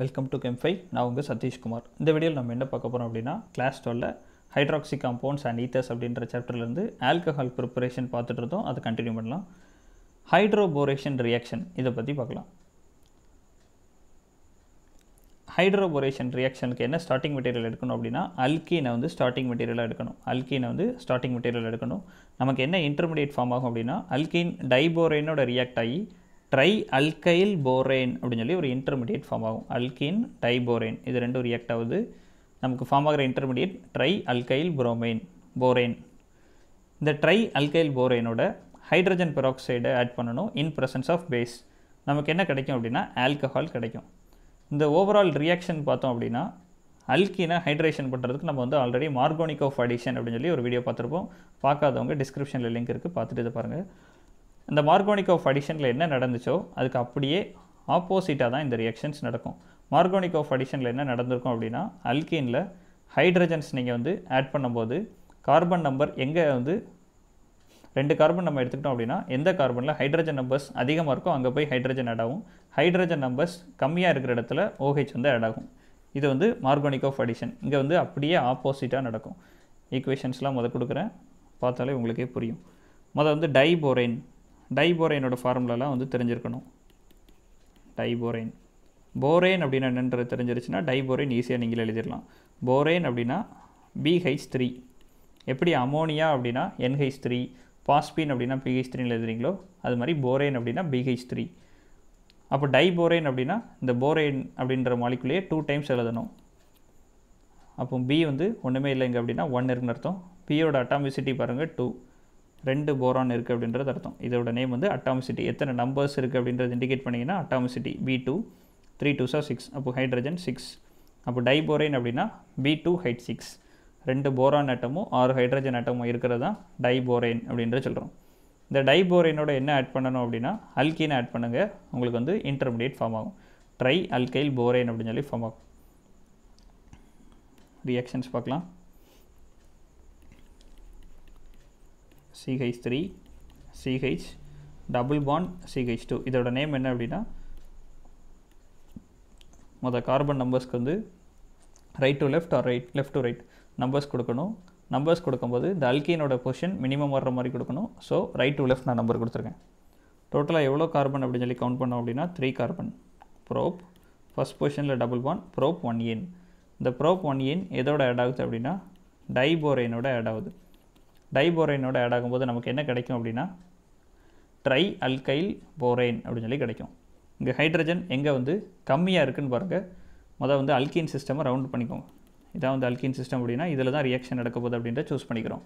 Welcome to கெம்ஃபை நான் உங்கள் சதீஷ்குமார். இந்த வீடியோவில் நம்ம என்ன பார்க்க போகிறோம் அப்படின்னா கிளாஸ் டுவெல்ல ஹைட்ராக்சி காம்பவுண்ட்ஸ் அண்ட் ஈத்தர்ஸ் அப்படின்ற சாப்டர்லேருந்து ஆல்கஹால் ப்ரிப்பரேஷன் பார்த்துட்டு இருந்தோம். அதை கண்டினியூ பண்ணலாம். ஹைட்ரோபோரேஷன் ரியாக்ஷன் இதை பற்றி பார்க்கலாம். ஹைட்ரோபோரேஷன் ரியாக்ஷனுக்கு என்ன ஸ்டார்டிங் மெட்டீரியல் எடுக்கணும் அப்படின்னா அல்கீனை வந்து ஸ்டார்டிங் மெட்டீரியலாக எடுக்கணும். அல்கீனை வந்து ஸ்டார்டிங் மெட்டீரியல் எடுக்கணும். நமக்கு என்ன இன்டர்மீடியட் ஃபார்ம் ஆகும் அப்படின்னா அல்கீன் டைபோரேனோட ரியாக்ட் ஆகி ட்ரை அல்கைல் போரேன் அப்படின்னு சொல்லி ஒரு இன்டர்மீடியட் ஃபார்ம் ஆகும். அல்கீன் டைபோரேன் இது ரெண்டும் ரியாக்ட் ஆகுது. நமக்கு ஃபார்ம் ஆகிற intermediate tri alkyl bromine borane இந்த ட்ரை அல்கைல் போரேனோட ஹைட்ரஜன் பெராக்சைடை ஆட் பண்ணணும் இன் ப்ரெசன்ஸ் ஆஃப் பேஸ் நமக்கு என்ன கிடைக்கும் அப்படின்னா ஆல்கஹால் கிடைக்கும். இந்த ஓவரால் ரியாக்ஷன் பார்த்தோம் அப்படின்னா அல்கீனை ஹைட்ரேஷன் பண்ணுறதுக்கு நம்ம வந்து ஆல்ரெடி மார்கோனிக் ஆஃப் அடிஷன் அப்படின்னு சொல்லி ஒரு வீடியோ பார்த்துருப்போம். பார்க்காதவங்க டிஸ்கிரிப்ஷனில் லிங்க் இருக்குது பார்த்துட்டு இதை பாருங்கள் இந்த மார்கோனிக் ஆஃப் அடிஷனில் என்ன நடந்துச்சோ அதுக்கு அப்படியே ஆப்போசிட்டாக தான் இந்த ரியாக்ஷன்ஸ் நடக்கும். மார்கோனிக் ஆஃப் அடிஷனில் என்ன நடந்திருக்கும் அப்படின்னா அல்கீனில் ஹைட்ரஜன்ஸ் நீங்கள் வந்து ஆட் பண்ணும்போது கார்பன் நம்பர் எங்கே வந்து ரெண்டு கார்பன் நம்ம எடுத்துக்கிட்டோம் அப்படின்னா எந்த கார்பனில் ஹைட்ரஜன் நம்பர்ஸ் அதிகமாக இருக்கோ அங்கே போய் ஹைட்ரஜன் ஆட் ஆகும். ஹைட்ரஜன் நம்பர்ஸ் கம்மியாக இருக்கிற இடத்துல ஓஹெச் வந்து ஆட் ஆகும். இது வந்து மார்கோனிக் ஆஃப் அடிஷன். இங்கே வந்து அப்படியே ஆப்போசிட்டாக நடக்கும். ஈக்குவேஷன்ஸ்லாம் முத கொடுக்குறேன். பார்த்தாலே உங்களுக்கே புரியும். முதல் வந்து டைபோரைன் டைபோரைனோட ஃபார்முலாலாம் வந்து தெரிஞ்சிருக்கணும். டைபோரைன். போரேன் அப்படின்னா என்னன்றது தெரிஞ்சிருச்சுன்னா டைபோரைன் ஈஸியாக நீங்கள் எழுதிடலாம். போரேன் அப்படின்னா பிஹெச் த்ரீ எப்படி அமோனியா அப்படின்னா என்ஹெச் த்ரீ பாஸ்பின் அப்படின்னா பிஹெச் த்ரீன்னு எழுதுறீங்களோ அது மாதிரி போரேன் அப்படின்னா பிஹெச் த்ரீ அப்போ டைபோரேன் அப்படின்னா இந்த போரேன் அப்படின்ற மாலிக்குள்ளேயே டூ டைம்ஸ் எழுதணும். அப்போ பி வந்து ஒன்றுமே இல்லைங்க அப்படின்னா ஒன் இருக்குன்னு அர்த்தம். பியோட அட்டாமிசிட்டி பாருங்கள் டூ ரெண்டு போரான் இருக்குது அப்படின்றது அர்த்தம். இதோட நேம் வந்து அட்டாமிசிட்டி எத்தனை நம்பர்ஸ் இருக்குது அப்படின்றது இண்டிகேட் பண்ணிங்கன்னா atomicity B two three two sir six அப்போ ஹைட்ரஜன் சிக்ஸ் அப்போ டைபோரைன் அப்படின்னா பி டூ ஹைட் சிக்ஸ் ரெண்டு போரான் ஆட்டமும் ஆறு ஹைட்ரஜன் ஆட்டமும் இருக்கிறது தான் டைபோரைன் அப்படின்றது சொல்கிறோம் இந்த டைபோரைனோட என்ன ஆட் பண்ணணும் அப்படின்னா அல்கீனை ஆட் பண்ணுங்கள் உங்களுக்கு வந்து இன்டர்மீடியட் ஃபார்ம் ஆகும். ட்ரை அல்கைல் போரைன் அப்படின்னு சொல்லி ஃபார்ம் ஆகும். ரியாக்ஷன்ஸ் பார்க்கலாம். C H three C H double bond C H two இதோட நேம் என்ன அப்படின்னா மொதல் கார்பன் நம்பர்ஸ்க்கு வந்து right to left or right left to right numbers கொடுக்கணும். நம்பர்ஸ் கொடுக்கும்போது இந்த அல்கீனோட பொசிஷன் மினிமம் வர்ற மாதிரி கொடுக்கணும். ஸோ ரைட் டு லெஃப்ட் நான் நம்பர் கொடுத்துருக்கேன். டோட்டலாக எவ்வளோ கார்பன் அப்படின்னு சொல்லி கவுண்ட் பண்ணோம் அப்படின்னா த்ரீ கார்பன் ப்ரோப் ஃபஸ்ட் பொசிஷனில் double bond prop one ene இந்த ப்ரோப் ஒன் ஏன் எதோட ஆட் ஆகுது அப்படின்னா டைபோரைனோட ஆட் ஆகுது. டைபோரைனோட ஆட் ஆகும்போது நமக்கு என்ன கிடைக்கும் அப்படின்னா? ட்ரை அல்கைல் போரைன் அப்படின்னு சொல்லி கிடைக்கும். இங்கே ஹைட்ரஜன் எங்கே வந்து கம்மியாக இருக்குன்னு பாருங்கள் மொதல் வந்து அல்கின் சிஸ்டமை ரவுண்ட் பண்ணிக்கோங்க. இதான் வந்து அல்கின் சிஸ்டம் அப்படின்னா இதில் தான் ரியாக்ஷன் நடக்க போகுது அப்படின்ற சூஸ் பண்ணிக்கிறோம்.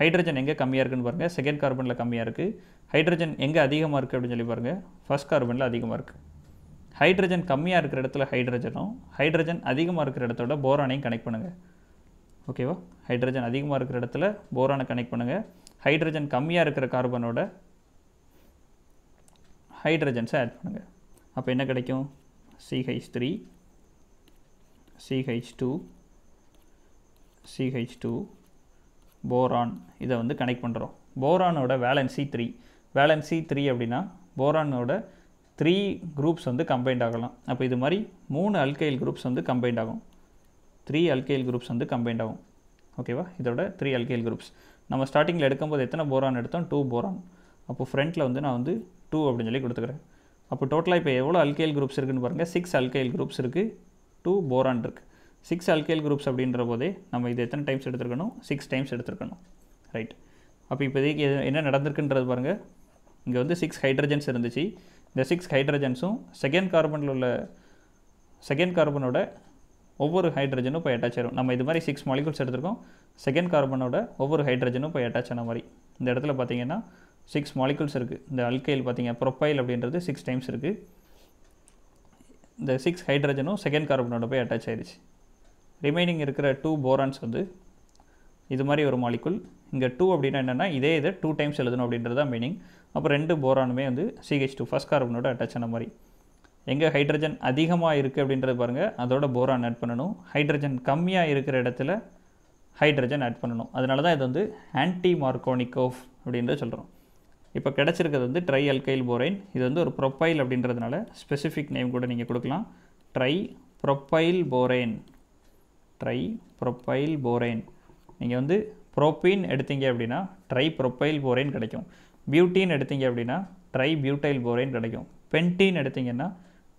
ஹைட்ரஜன் எங்கே கம்மியாக இருக்குன்னு பாருங்கள் செகண்ட் கார்பனில் கம்மியாக இருக்குது ஹைட்ரஜன் எங்கே அதிகமாக இருக்குது அப்படின்னு சொல்லி பாருங்கள் ஃபர்ஸ்ட் கார்பனில் அதிகமாக இருக்குது ஹைட்ரஜன் கம்மியாக இருக்கிற இடத்துல ஹைட்ரஜனும் ஹைட்ரஜன் அதிகமாக இருக்கிற இடத்தோட போரானையும் கனெக்ட் பண்ணுங்கள் ஓகேவா? ஹைட்ரஜன் அதிகமாக இருக்கிற இடத்துல போரானை கனெக்ட் பண்ணுங்கள் ஹைட்ரஜன் கம்மியாக இருக்கிற கார்பனோட ஹைட்ரஜன்ஸை ஆட் பண்ணுங்கள் அப்போ என்ன கிடைக்கும்? CH three CH two CH two boron இதை வந்து கனெக்ட் பண்ணுறோம் போரானோட வேலன்சி த்ரீ வேலன்சி த்ரீ அப்படின்னா போரானோட த்ரீ குரூப்ஸ் வந்து கம்பைண்ட் ஆகலாம். அப்போ இது மாதிரி மூணு அல்கைல் குரூப்ஸ் வந்து கம்பைண்ட் ஆகும். த்ரீ அல்கைல் குரூப்ஸ் வந்து கம்பைண்ட் ஆகும். ஓகேவா இதோட த்ரீ அல்கைல் குரூப்ஸ் நம்ம ஸ்டார்டிங்கில் எடுக்கும்போது எத்தனை போரான் எடுத்தோம்? டூ போரான் அப்போ ஃப்ரண்ட்டில் வந்து நான் வந்து டூ அப்படின்னு சொல்லி கொடுத்துக்கிறேன். அப்போ டோட்டலாக இப்போ எவ்வளோ அல்கைல் குரூப்ஸ் இருக்குதுன்னு பாருங்கள் சிக்ஸ் அல்கைல் குரூப்ஸ் இருக்குது டூ போரான் இருக்குது சிக்ஸ் அல்கைல் குரூப்ஸ் அப்படின்ற போதே நம்ம இது எத்தனை டைம்ஸ் எடுத்துருக்கணும்? சிக்ஸ் டைம்ஸ் எடுத்துருக்கணும். ரைட் அப்போ இப்போதைக்கு எது- என்ன நடந்திருக்குன்றது பாருங்கள் இங்கே வந்து சிக்ஸ் ஹைட்ரஜன்ஸ் இருந்துச்சு. இந்த சிக்ஸ் ஹைட்ரஜன்ஸும் செகண்ட் கார்பனில் உள்ள செகண்ட் கார்பனோட ஒவ்வொரு ஹைட்ரஜனும் போய் அட்டாச் ஆகிடும் நம்ம இது மாதிரி சிக்ஸ் மாலிகூல்ஸ் எடுத்திருக்கோம். செகண்ட் கார்பனோட ஒவ்வொரு ஹைட்ரஜனும் போய் அட்டாச் ஆன மாதிரி. இந்த இடத்துல பார்த்தீங்கன்னா சிக்ஸ் மாலிகூல்ஸ் இருக்குது இந்த அல்கைல் பார்த்தீங்க ப்ரொப்பைல் அப்படின்றது சிக்ஸ் டைம்ஸ் இருக்குது இந்த சிக்ஸ் ஹைட்ரஜனும் செகண்ட் கார்பனோட போய் அட்டாச் ஆயிடுச்சு ரிமைனிங் இருக்கிற டூ போரான்ஸ் வந்து இது மாதிரி ஒரு மாலிகுல் இங்கே டூ அப்படின்னா என்னென்னா இதே இதை டூ டைம்ஸ் எழுதணும் அப்படின்றது தான் மீனிங் அப்போ ரெண்டு போரானுமே வந்து சிஹெச் டூ ஃபஸ்ட் கார்பனோட அட்டாச் ஆன மாதிரி. எங்கே ஹைட்ரஜன் அதிகமாக இருக்குது அப்படின்றது பாருங்கள் அதோட போரான் ஆட் பண்ணணும். ஹைட்ரஜன் கம்மியாக இருக்கிற இடத்துல ஹைட்ரஜன் ஆட் பண்ணணும். அதனால தான் இது வந்து ஆன்டி மார்கோனிகோஃப் அப்படின்றத சொல்கிறோம் இப்போ கிடச்சிருக்கிறது வந்து ட்ரை அல்கைல் போரைன் இது வந்து ஒரு ப்ரொப்பைல் அப்படின்றதுனால ஸ்பெசிஃபிக் நேம் கூட நீங்கள் கொடுக்கலாம். Tri propyl borane tri propyl borane நீங்கள் வந்து ப்ரோப்பீன் எடுத்தீங்க அப்படின்னா ட்ரை ப்ரொப்பைல் போரேன் கிடைக்கும். பியூட்டின் எடுத்தீங்க அப்படின்னா ட்ரை பியூட்டைல் போரேன் கிடைக்கும். பென்டீன் எடுத்தீங்கன்னா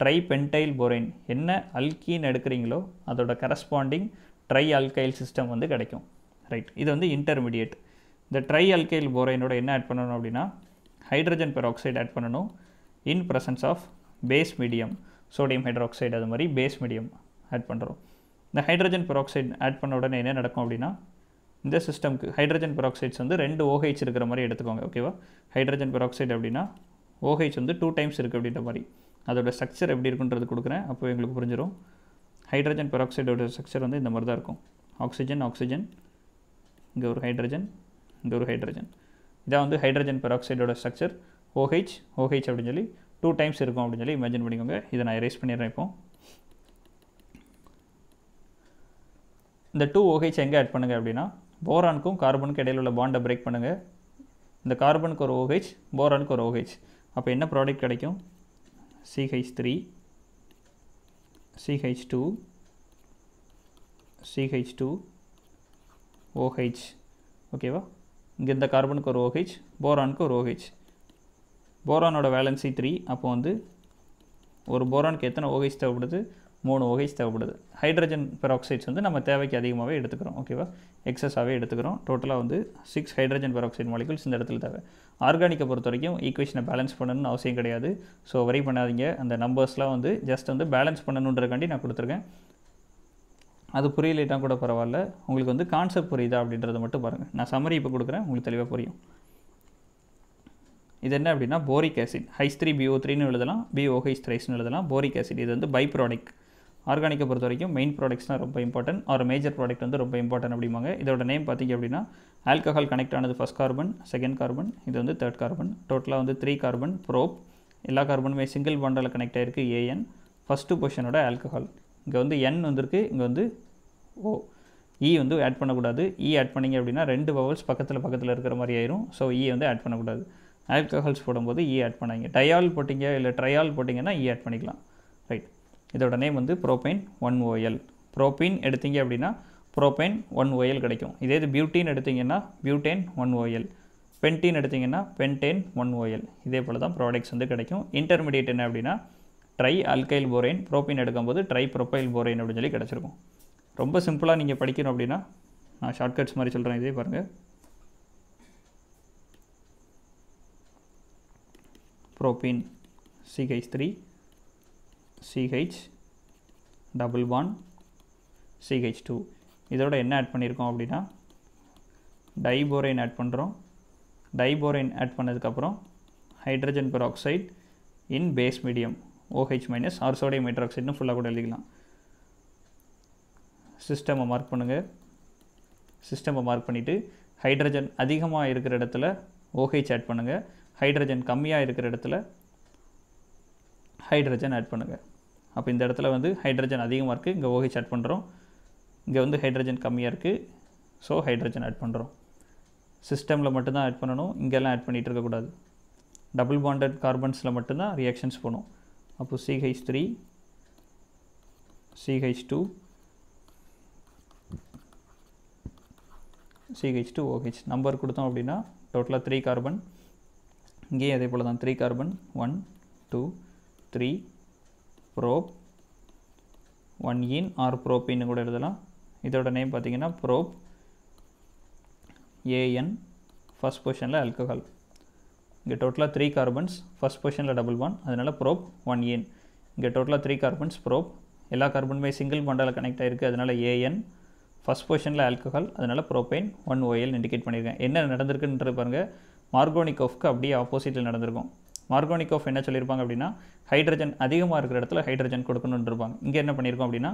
ட்ரை பென்டைல் போரேன். என்ன அல்கீன் எடுக்கிறீங்களோ அதோட கரஸ்பாண்டிங் ட்ரை அல்கைல் சிஸ்டம் வந்து கிடைக்கும். ரைட் இது வந்து இன்டர்மீடியட் இந்த ட்ரை அல்கைல் போரைனோட என்ன ஆட் பண்ணணும் அப்படின்னா ஹைட்ரஜன் பெராக்சைடு ஆட் பண்ணணும் in presence of base medium sodium hydroxide அது மாதிரி பேஸ் மீடியம் ஆட் பண்ணுறோம் இந்த ஹைட்ரஜன் பெராக்சைடு ஆட் பண்ண உடனே என்ன நடக்கும் அப்படின்னா இந்த சிஸ்டம்க்கு ஹைட்ரஜன் பெராக்சைட்ஸ் வந்து ரெண்டு ஓஹெச் இருக்கிற மாதிரி எடுத்துக்கோங்க ஓகேவா ஹைட்ரஜன் பெராக்சைடு அப்படின்னா ஓஹெச் வந்து டூ டைம்ஸ் இருக்குது அப்படின்ற மாதிரி. அதோட ஸ்ட்ரக்சர் எப்படி இருக்குன்றது கொடுக்குறேன். அப்போ எங்களுக்கு புரிஞ்சிடும் ஹைட்ரஜன் பெராக்சைடோட ஸ்ட்ரக்சர் வந்து இந்த மாதிரி தான் இருக்கும். ஆக்சிஜன் ஆக்சிஜன் இங்கே ஒரு ஹைட்ரஜன் இங்கே ஒரு ஹைட்ரஜன் இதான் வந்து hydrogen பெராக்சைடோட structure O H O H அப்படின்னு சொல்லி டூ டைம்ஸ் இருக்கும் அப்படின்னு சொல்லி இமேஜின் பண்ணிக்கோங்க. இதை நான் எரேஸ் பண்ணிடுறேன் இப்போ. இந்த டூ ஓஹெச் எங்கே ஆட் பண்ணுங்கள் அப்படின்னா போரானுக்கும் கார்பனுக்கும் இடையில உள்ள பாண்டை பிரேக் பண்ணுங்கள் இந்த கார்பனுக்கு ஒரு ஓஹெச் போரானுக்கு ஒரு ஓஹெச் அப்போ என்ன ப்ராடக்ட் கிடைக்கும்? C H three C H two C H two O H ஓகேவா இங்கே இந்த கார்பனுக்கு ஒரு ஓஹெச் போரானுக்கு ஒரு ஓஹெச் போரானோட வேலன்சி த்ரீ அப்போ வந்து ஒரு போரானுக்கு எத்தனை ஓஹெச் தேவைப்படுது? மூணு ஓஹெச் தேவைப்படுது. ஹைட்ரஜன் பெராக்சைட்ஸ் வந்து நம்ம தேவைக்கு அதிகமாகவே எடுத்துக்கிறோம். ஓகேவா எக்ஸஸாகவே எடுத்துக்கிறோம். டோட்டலாக வந்து சிக்ஸ் ஹைட்ரஜன் பெராக்சைடு மாலிகுல்ஸ் இந்த இடத்துல தேவை. ஆர்கானிக்கை பொறுத்த வரைக்கும் ஈக்குவேஷனை பேலன்ஸ் பண்ணணும்னு அவசியம் கிடையாது. ஸோ வரி பண்ணாதீங்க. அந்த நம்பர்ஸ்லாம் வந்து ஜஸ்ட் வந்து பேலன்ஸ் பண்ணணுன்றக்காண்டி நான் கொடுத்துருக்கேன். அது புரியலைட்டா கூட பரவாயில்ல. உங்களுக்கு வந்து கான்செப்ட் புரியுதா அப்படின்றத மட்டும் பாருங்கள் நான் சம்மரி இப்போ கொடுக்குறேன். உங்களுக்கு தெளிவாக புரியும். இது என்ன அப்படின்னா boric acid highs three P O த்ரீன்னு எழுதலாம் பிஓஹைஸ் த்ரைஸ்னு எழுதலாம். போரிக் ஆசிட் இது வந்து பை ப்ராடக்ட் ஆர்கானிக்கை பொறுத்த வரைக்கும் மெயின் ப்ராடக்ட்ஸ்னால் ரொம்ப இம்பார்ட்டன்ட் ஆர் மேஜர் ப்ராடக்ட் வந்து ரொம்ப இம்பார்ட்டன்ட் அப்படிம்பாங்க. இதோட நேம் பார்த்தீங்க அப்படின்னா ஆல்கஹால் கனெக்ட் ஆனது ஃபஸ்ட் கார்பன் செகண்ட் கார்பன் இது வந்து தேர்ட் கார்பன் டோட்டலாக வந்து த்ரீ கார்பன் ப்ரோப் எல்லா கார்பனுமே சிங்கிள் பாண்டில் கனெக்ட் ஆகிருக்கு ஏஎன் ஃபஸ்ட்டு பொசிஷனோட ஆல்கஹால் இங்கே வந்து என் வந்திருக்கு இங்கே வந்து ஓ இ e வந்து ஆட் பண்ணக்கூடாது. E இ ஆட் பண்ணிங்க அப்படின்னா ரெண்டு வவல்ஸ் பக்கத்தில் பக்கத்தில் இருக்கிற மாதிரி ஆயிரும். ஸோ இ e வந்து ஆட் பண்ணக்கூடாது. ஆல்கஹால்ஸ் போடும்போது e இ ஆட் பண்ணாங்க டயால் போட்டிங்க இல்லை ட்ரையால் போட்டிங்கன்னா இ e ஆட் பண்ணிக்கலாம். ரைட் இதோட நேம் வந்து ப்ரோபைன் ஒன் ஓஎல் ப்ரோபீன் எடுத்தீங்க அப்படின்னா ப்ரோபைன் ஒன் ஓஎல் கிடைக்கும். இதே இது பியூட்டின் எடுத்தீங்கன்னா butane one OL pentene pentene pentane one O L போல் தான் ப்ராடக்ட்ஸ் வந்து கிடைக்கும். இன்டர்மீடியட் என்ன அப்படின்னா ட்ரை அல்கைல் போரைன் ப்ரோபீன் எடுக்கும்போது ட்ரை ப்ரொப்பைல் போரேன் அப்படின்னு சொல்லி கிடச்சிருக்கும். ரொம்ப சிம்பிளாக நீங்கள் படிக்கணும் அப்படின்னா நான் ஷார்ட்கட்ஸ் மாதிரி சொல்கிறேன் இதே பாருங்கள் propene C H three C H double one C H two இதோட என்ன ஆட் பண்ணியிருக்கோம் அப்படின்னா டைபோரைன் ஆட் பண்ணுறோம் டைபோரைன் ஆட் பண்ணதுக்கப்புறம் hydrogen peroxide in base medium O H minus or sodium ஹைட்ராக்சைட்னு ஃபுல்லாக கூட எழுதிக்கலாம். சிஸ்டமை மார்க் பண்ணுங்கள் சிஸ்டமை மார்க் பண்ணிவிட்டு ஹைட்ரஜன் அதிகமாக இருக்கிற இடத்துல ஓஹெச் ஆட் பண்ணுங்கள் ஹைட்ரஜன் கம்மியாக இருக்கிற இடத்துல ஹைட்ரஜன் ஆட் பண்ணுங்கள் அப்போ இந்த இடத்துல வந்து ஹைட்ரஜன் அதிகமாக இருக்குது இங்கே ஓஹெச் ஆட் பண்ணுறோம் இங்கே வந்து ஹைட்ரஜன் கம்மியாக இருக்குது ஸோ ஹைட்ரஜன் ஆட் பண்ணுறோம் சிஸ்டமில் மட்டும்தான் ஆட் பண்ணணும் இங்கெல்லாம் ஆட் பண்ணிகிட்டு இருக்கக்கூடாது டபுள் பாண்டட் கார்பன்ஸில் மட்டும்தான் ரியாக்ஷன்ஸ் போகணும். அப்போ C H three C H two C H two O H number கொடுத்தோம் அப்படின்னா டோட்டலாக த்ரீ கார்பன் இங்கேயும் அதே போல் தான். Three carbon one two three prop one ene or ப்ரோப்பின்னு கூட எழுதலாம். இதோட நேம் பார்த்தீங்கன்னா ப்ரோப் ஏஎன் ஃபஸ்ட் பொசிஷனில் ஆல்கஹால் இங்கே டோட்டலாக த்ரீ கார்பன்ஸ் ஃபஸ்ட் பொசிஷனில் டபுள் ஒன் அதனால் ப்ரோப் ஒன் ஏன் இங்கே டோட்டலாக த்ரீ கார்பன்ஸ் ப்ரோப் எல்லா கார்பனுமே சிங்கிள் பாண்டால் கனெக்ட் ஆகிருக்கு அதனால் ஏஎன் ஃபஸ்ட் பொசிஷனில் ஆல்கஹால் அதனால் ப்ரோபைன் ஒன் ஓஎல் இண்டிகேட் பண்ணியிருக்கேன். என்ன நடந்திருக்குன்றது பாருங்கள் மார்கோனிகோஃப்க்கு அப்படியே ஆப்போசிட்டில் நடந்திருக்கும். மார்கோனிகோஃப் என்ன சொல்லியிருப்பாங்க அப்படின்னா ஹைட்ரஜன் அதிகமாக இருக்கிற இடத்துல ஹைட்ரஜன் கொடுக்கணுன்னு இருப்பாங்க. இங்கே என்ன பண்ணியிருக்கோம் அப்படின்னா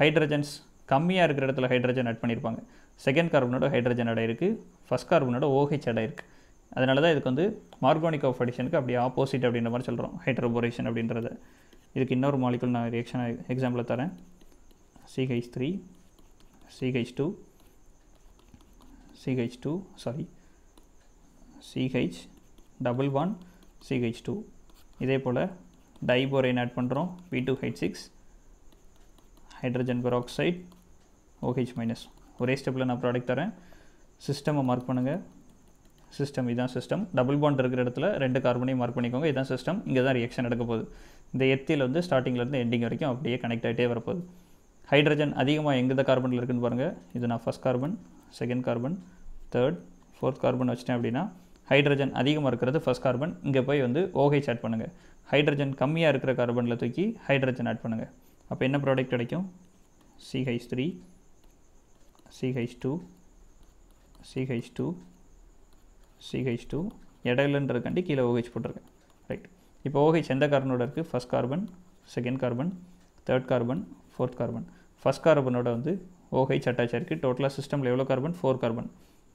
ஹைட்ரஜன்ஸ் கம்மியாக இருக்கிற இடத்துல ஹைட்ரஜன் ஆட் பண்ணியிருப்பாங்க. செகண்ட் கார்பனோட ஹைட்ரஜன் அடை இருக்குது ஃபஸ்ட் கார்பனோட ஓஹெச் அடை இருக்குது அதனால தான் இதுக்கு வந்து மார்கோனிக் ஆஃப் அடிஷனுக்கு அப்படியே ஆப்போசிட் அப்படின்ற மாதிரி சொல்கிறோம் ஹைட்ரோபோரேஷன் அப்படின்றத. இதுக்கு இன்னொரு மாலிகுல் நான் ரியாக்ஷன் எக்ஸாம்பிளை தரேன். C H three C H two C H two sorry C H double one C H two இதே போல் டைபோரைன் ஆட் பண்ணுறோம் B two H six hydrogen peroxide O H minus ஒரே ஸ்டெப்பில் நான் ப்ராடக்ட் தரேன். சிஸ்டமை மார்க் பண்ணுங்கள் சிஸ்டம் இதுதான் சிஸ்டம் டபுள் பாண்ட் இருக்கிற இடத்துல ரெண்டு கார்பனையும் மார்க் பண்ணிக்கோங்க. இதுதான் சிஸ்டம் இங்கே தான் ரியாக்ஷன் நடக்க போகுது. இந்த எத்தியில் வந்து ஸ்டார்டிங்லேருந்து எண்டிங் வரைக்கும் அப்படியே கனெக்ட் ஆகிட்டே வரப்போகுது. ஹைட்ரஜன் அதிகமாக எங்கே கார்பனில் இருக்குன்னு பாருங்கள் இது நான் first carbon second carbon third fourth carbon வச்சிட்டேன் அப்படின்னா ஹைட்ரஜன் அதிகமாக இருக்கிறது ஃபஸ்ட் கார்பன் இங்கே போய் வந்து ஓஹெச் ஆட் பண்ணுங்கள் ஹைட்ரஜன் கம்மியாக இருக்கிற கார்பனில் தூக்கி ஹைட்ரஜன் ஆட் பண்ணுங்கள் அப்போ என்ன ப்ராடக்ட் கிடைக்கும்? C H three C H two C H two C H two இடையிலன்றதுக்காண்டி கீழே ஓஹெச் போட்டிருக்கேன். ரைட் இப்போ ஓஹெச் எந்த கார்பனோட இருக்குது first carbon second carbon third carbon fourth carbon first கார்பனோட வந்து ஓஹெச் அட்டாச் ஆகிருக்கு டோட்டலாக சிஸ்டமில் எவ்வளோ கார்பன் ஃபோர் கார்பன்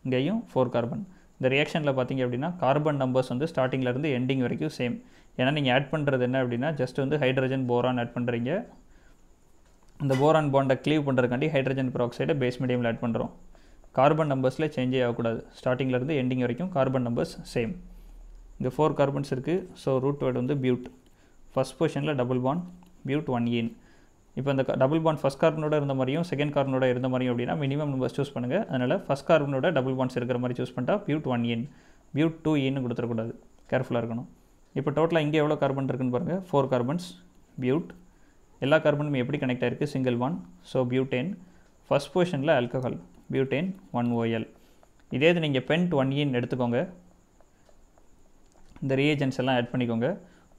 இங்கேயும் ஃபோர் கார்பன் இந்த ரியாக்ஷனில் பார்த்தீங்க அப்படின்னா கார்பன் நம்பர்ஸ் வந்து ஸ்டார்டிங்லேருந்து எண்டிங் வரைக்கும் சேம் ஏன்னா நீங்கள் ஆட் பண்ணுறது என்ன அப்படின்னா ஜஸ்ட் வந்து ஹைட்ரஜன் போரான் ஆட் பண்ணுறீங்க இந்த போரான் பாண்டை க்ளீவ் பண்ணுறதுக்காண்டி ஹைட்ரஜன் பெராக்சைடை பேஸ் மீடியமில் ஆட் பண்ணுறோம் கார்பன் நம்பர்ஸில் சேஞ்சே ஆகக்கூடாது ஸ்டார்டிங்லேருந்து எண்டிங் வரைக்கும் கார்பன் நம்பர்ஸ் சேம் இங்கே ஃபோர் கார்பன்ஸ் இருக்குது ஸோ ரூட் வேர்டு வந்து பியூட் ஃபஸ்ட் பொசிஷனில் double bond but one ene இப்போ இந்த டபுள் பாண்ட் ஃபஸ்ட் கார்பனோட இருந்த மாதிரியும் செகண்ட் கார்பனோட இருந்த மாதிரியும் அப்படின்னா மினிமம் நம்பர்ஸ் சூஸ் பண்ணுங்கள் அதனால் ஃபஸ்ட் கார்பனோட டபுள் பாண்ட்ஸ் இருக்கிற மாதிரி சூஸ் பண்ணிட்டா பியூட் ஒன் இன் பியூட் டூ இன்னு கொடுத்துடக்கூடாது. கேர்ஃபுல்லாக இருக்கணும். இப்போ டோட்டலாக இங்கே எவ்வளோ கார்பன் இருக்குன்னு பாருங்கள் ஃபோர் கார்பன்ஸ் பியூட் எல்லா கார்பனும் எப்படி கனெக்ட் ஆகிருக்கு single one so butane first பொசிஷனில் alcohol butane one O L இதே இது நீங்கள் பென்ட் ஒன் இன் எடுத்துக்கோங்க. இந்த ரியேஜென்ஸ் எல்லாம் ஆட் பண்ணிக்கோங்க.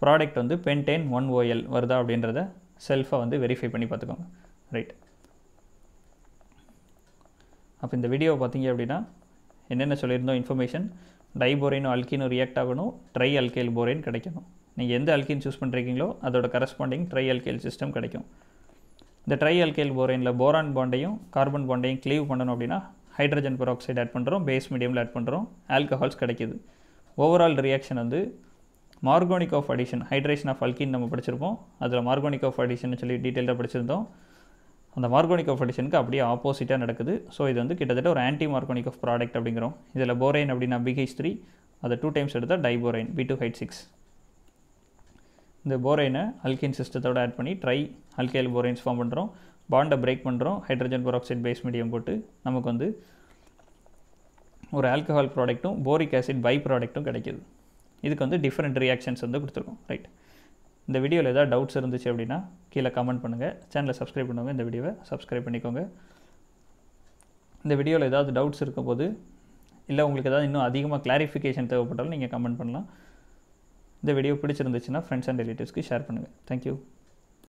ப்ராடக்ட் வந்து பென்டேன் ஒன் ஓஎல் வருதா அப்படின்றத செல்ஃபை வந்து வெரிஃபை பண்ணி பார்த்துக்கோங்க. ரைட் அப்போ இந்த வீடியோ பார்த்தீங்க அப்படின்னா என்னென்ன சொல்லியிருந்தோம்? இன்ஃபர்மேஷன் டைபோரேனும் அல்கீனும் ரியாக்ட் ஆகணும். ட்ரை அல்கைல் போரேன் கிடைக்கணும். நீங்கள் எந்த அல்கின் சூஸ் பண்ணுறீங்களோ அதோட கரஸ்பாண்டிங் ட்ரை அல்கைல் சிஸ்டம் கிடைக்கும். இந்த ட்ரை அல்கைல் போரேனில் போரான் பாண்டையும் கார்பன் பாண்டையும் க்ளீவ் பண்ணணும் அப்படின்னா ஹைட்ரஜன் பெராக்சைடு ஆட் பண்ணுறோம் பேஸ் மீடியமில் ஆட் பண்ணுறோம் ஆல்கஹால்ஸ் கிடைக்கிது. ஓவரால் ரியாக்ஷன் வந்து Markovnikov of addition hydration of alkene நம்ம படிச்சிருப்போம். அதில் மார்கோனிக் ஆஃப் அடிஷன் சொல்லி டீட்டெயிலாக படிச்சிருந்தோம். அந்த மார்கோனிக் ஆஃப் அடிஷனுக்கு அப்படியே ஆப்போசிட்டாக நடக்குது. ஸோ இது வந்து கிட்டத்தட்ட ஒரு ஆன்டி மார்கோனிக் ஆஃப் ப்ராடக்ட் அப்படிங்கிறோம். இதில் போரைன் அப்படின்னா பிஹெச் த்ரீ அதை டூ டைம்ஸ் எடுத்தால் diborane B two height six இந்த போரைனை அல்கின் சிஸ்டத்தோட ஆட் பண்ணி ட்ரை அல்கைல் போரைன்ஸ் ஃபார்ம் பண்ணுறோம் பாண்டை பிரேக் பண்ணுறோம் ஹைட்ரஜன் பெராக்சைட் பேஸ் மீடியம் போட்டு நமக்கு வந்து ஒரு ஆல்கஹால் ப்ராடக்ட்டும் போரிக் ஆசிட் பை ப்ராடக்ட்டும் கிடைக்கிது. இதுக்கு வந்து டிஃப்ரெண்ட் ரியாக்ஷன்ஸ் வந்து கொடுத்துருக்கோம் ரைட் இந்த வீடியோவில் ஏதாவது டவுட்ஸ் இருந்துச்சு அப்படின்னா கீழே கமெண்ட் பண்ணுங்கள் சேனலை சப்ஸ்கிரைப் பண்ணுவாங்க இந்த வீடியோவை சப்ஸ்கிரைப் பண்ணிக்கோங்க. இந்த வீடியோவில் ஏதாவது டவுட்ஸ் இருக்கும் போது இல்லை உங்களுக்கு ஏதாவது இன்னும் அதிகமாக கிளாரிஃபிகேஷன் தேவைப்பட்டாலும் நீங்கள் கமெண்ட் பண்ணலாம். இந்த வீடியோ பிடிச்சிருந்துச்சுன்னா ஃப்ரெண்ட்ஸ் அண்ட் ரிலேட்டிவ்ஸ்க்கு ஷேர் பண்ணுங்கள் தேங்க்யூ